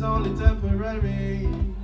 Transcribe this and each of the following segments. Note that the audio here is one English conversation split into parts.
is only temporary.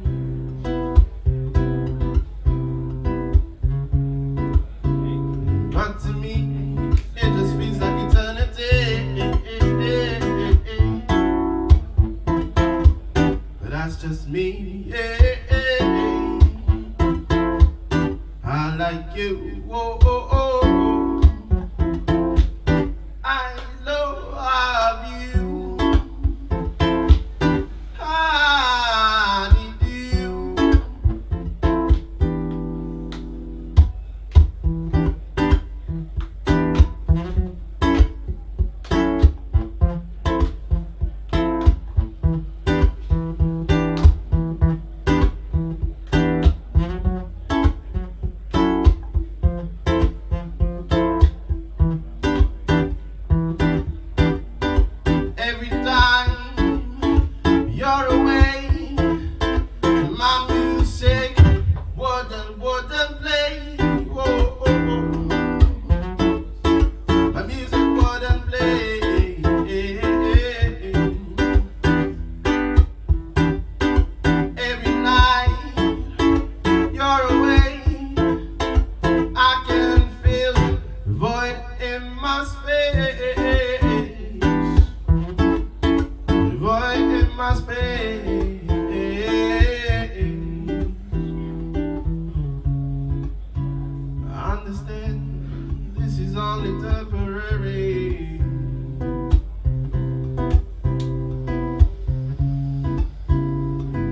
only temporary.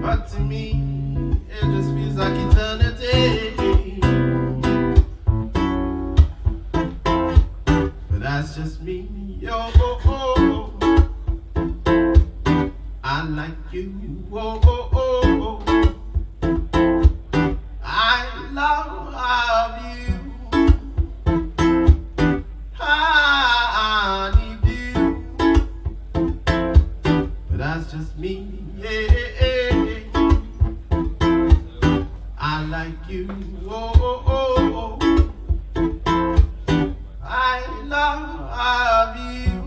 But to me, it just feels like eternity. But that's just me, yo. Oh, oh, oh. I like you, oh, oh. just me. Yeah. I like you. Oh, oh, oh, oh. I love you.